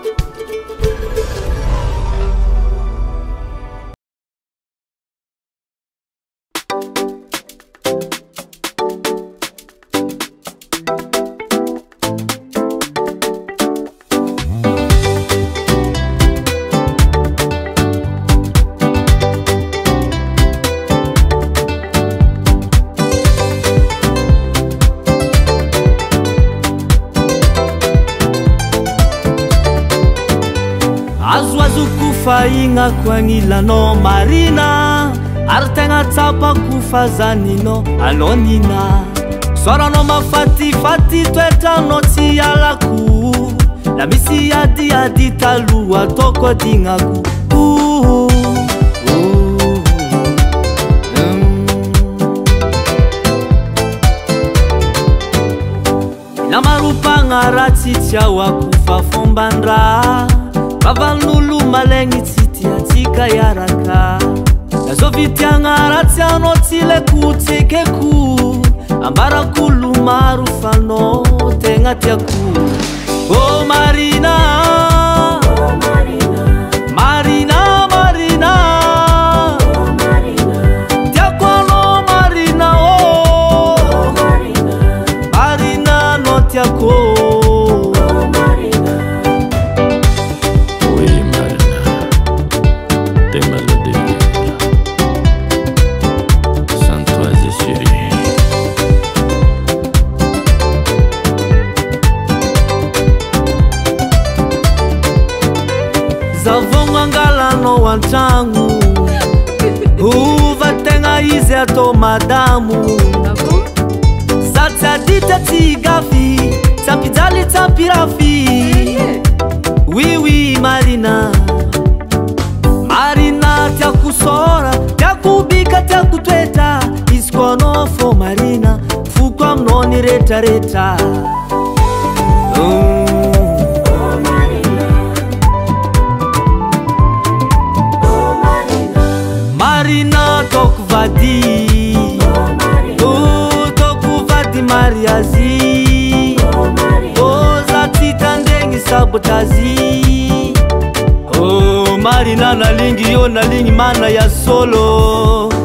Thank you. fainako anilanao marina ary tegna tsapako fa zaninao anao nina soaranao mafatifaty toetranao tsy alako da misy adiady talohataoko dinako na maropagna ra tsy tiahoako fa fombandraha malegny tsy tiatsika iaraka azao vitiagnaaratsi anao tsi leko tsekeko lambarako olo maro fanao tegna tiako kô marina marina marina tiako ana marina ô oh! marina anao tiakoô zavogna angalanao antragno hova tegna izy atao madamo za tsy adita tsy gafy tsy ampijaly ts ampirafy oi oi marina marina tiako sôra tiako bika tiako toetra izy ko anao fô marina foko aminao nyretraretra kaitokuvadi oh, mariazi ozatita oh, oh, ndenge sabotazi marina nalingi yo nalingi mana ya solo